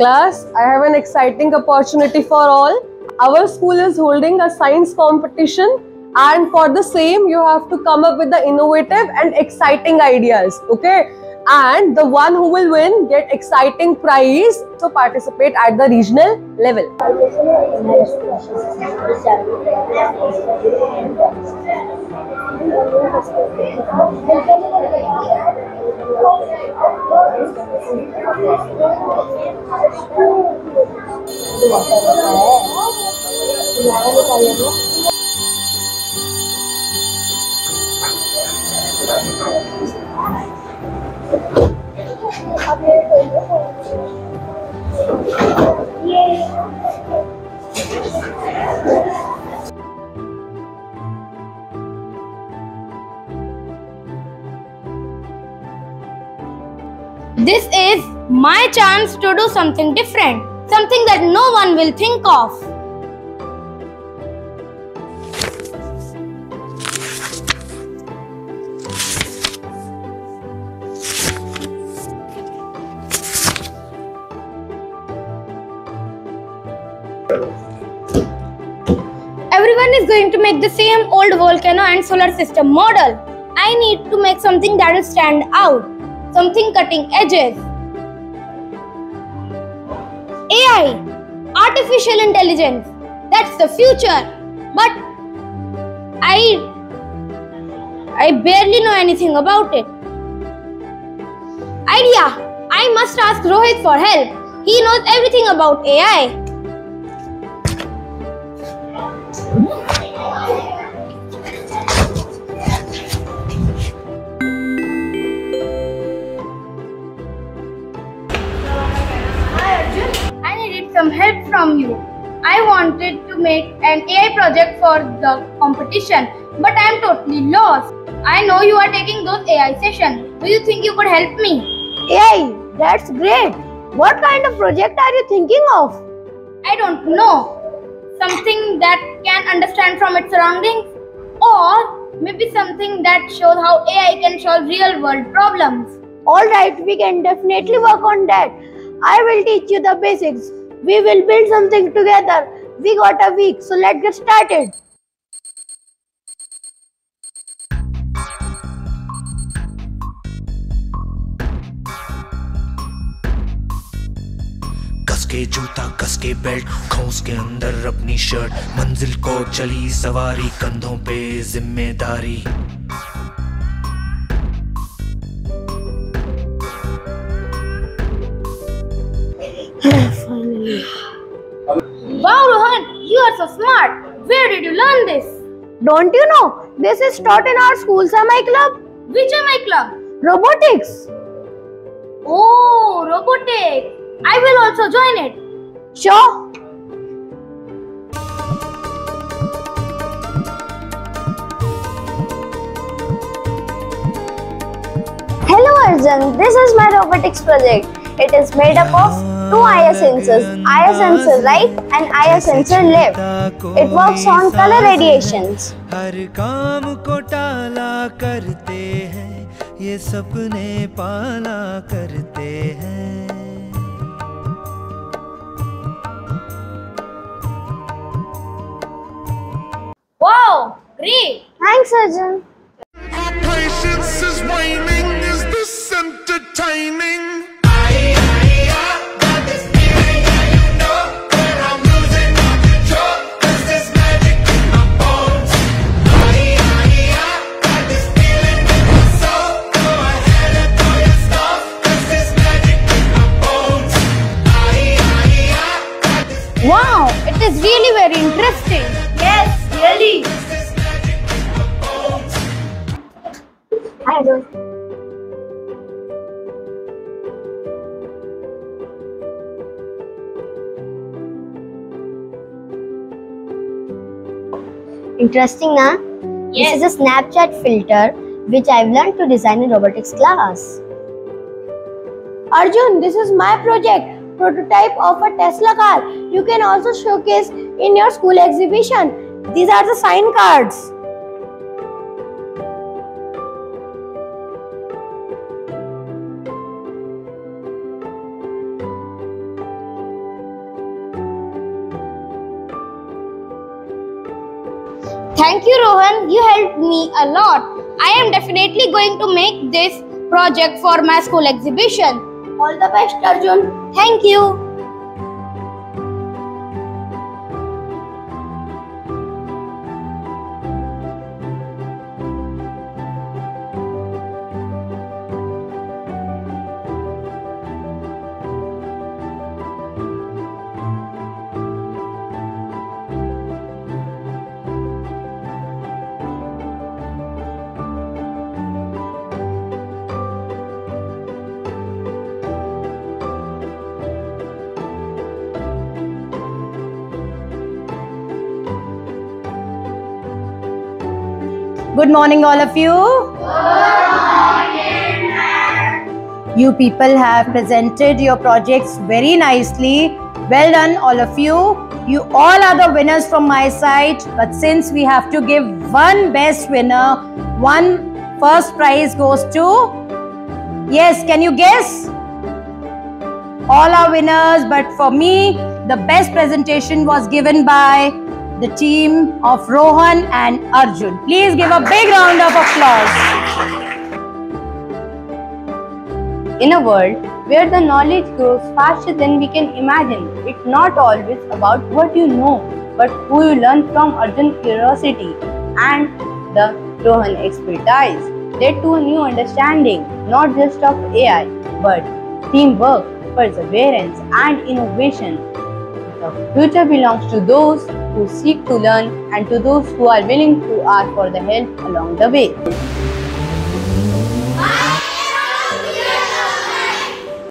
class. I have an exciting opportunity for all. Our school is holding a science competition, and for the same, you have to come up with the innovative and exciting ideas. Okay, and the one who will win get exciting prize to participate at the regional level. है This is my chance to do something different, something that no one will think of. Everyone is going to make the same old volcano and solar system model. I need to make something that will stand out, something cutting edges. AI, artificial intelligence, that's the future. But I I barely know anything about it. Idea, I must ask Rohit for help. He knows everything about AI. Some help from you. I wanted to make an AI project for the competition, but I am totally lost. I know you are taking those AI sessions. Do you think you could help me? Hey, that's great. What kind of project are you thinking of? I don't know. Something that can understand from its surroundings, or maybe something that shows how AI can solve real world problems. All right, we can definitely work on that. I will teach you the basics. We will build something together. We got a week, so let's get started. के जूता कस के belt खोस के अंदर अपनी shirt मंजिल को चली सवारी कंधों पे ज़िम्मेदारी so smart. Where did you learn this? Don't you know? This is taught in our school semi club. Which am I club? Robotics. Oh, robotics. I will also join it. Sure. Hello Arjun, this is my robotics project. It is made up of two IR sensors, IR sensor right and IR sensor left. It works on color radiations. हर काम को टाला करते हैं ये सपने पाला करते हैं Wow, great. Thanks Arjun. Our patience is waning. Is this entertaining? Wow, it is really very interesting. Yes, really. Hi Arjun. Interesting, na? Yes. This is a Snapchat filter which I've learned to design in robotics class. Arjun, this is my project, prototype of a Tesla car you can also showcase in your school exhibition. These are the sign cards. Thank you Rohan, you helped me a lot. I am definitely going to make this project for my school exhibition. All the best Arjun. Thank you. Good morning, all of you. You people have presented your projects very nicely. Well done, all of you. You all are the winners from my side. But since we have to give one best winner, one first prize goes to. Yes, can you guess? All are winners, but for me, the best presentation was given by the team of Rohan and Arjun. Please give a big round of applause. In a world where the knowledge grows faster than we can imagine, it's not always about what you know, but who you learn from Arjun curiosity and the Rohan expertise led to a new understanding, not just of AI, but teamwork, perseverance, and innovation. The future belongs to those who seek to learn and to those who are willing to ask for the help along the way.